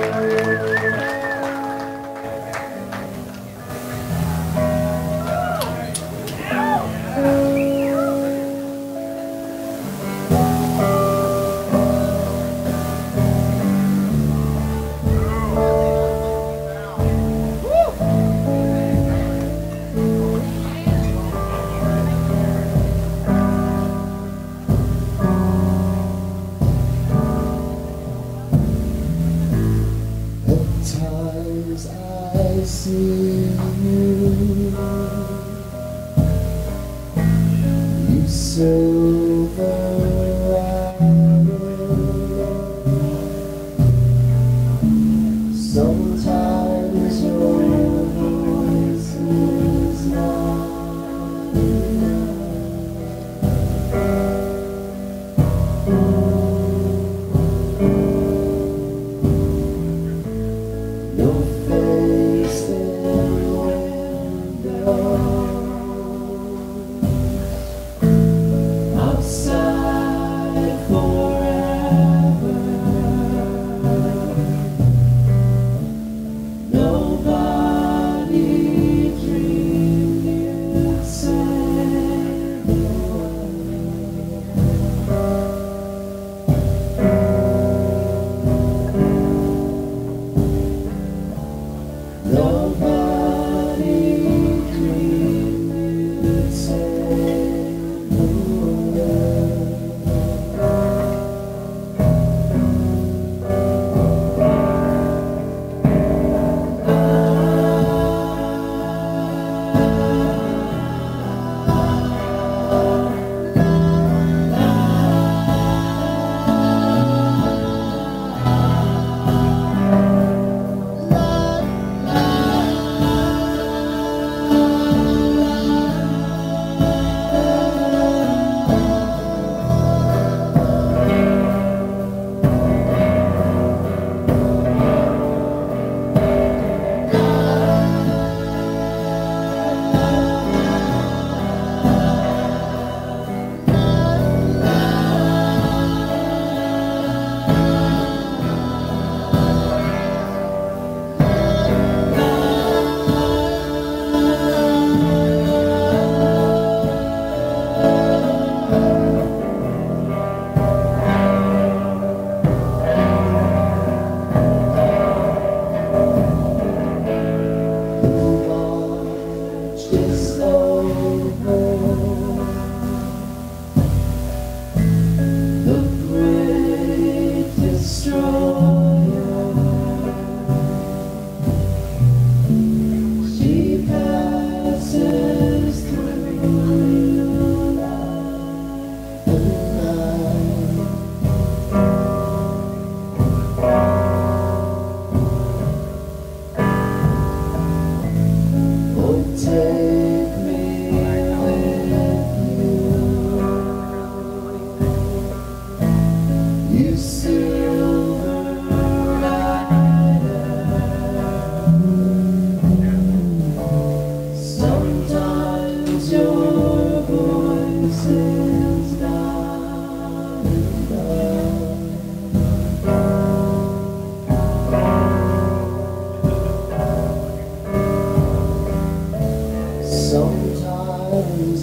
times I see you, you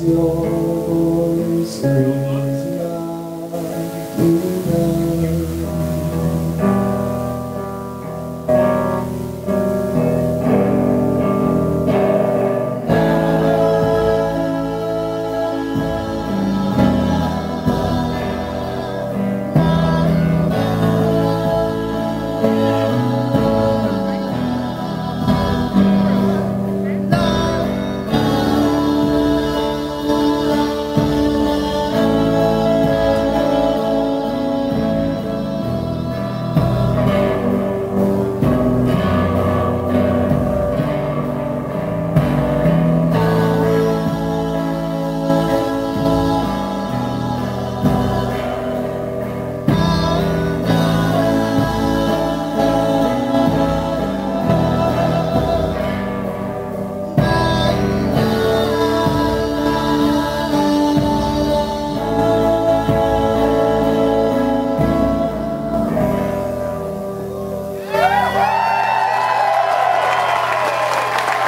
yours through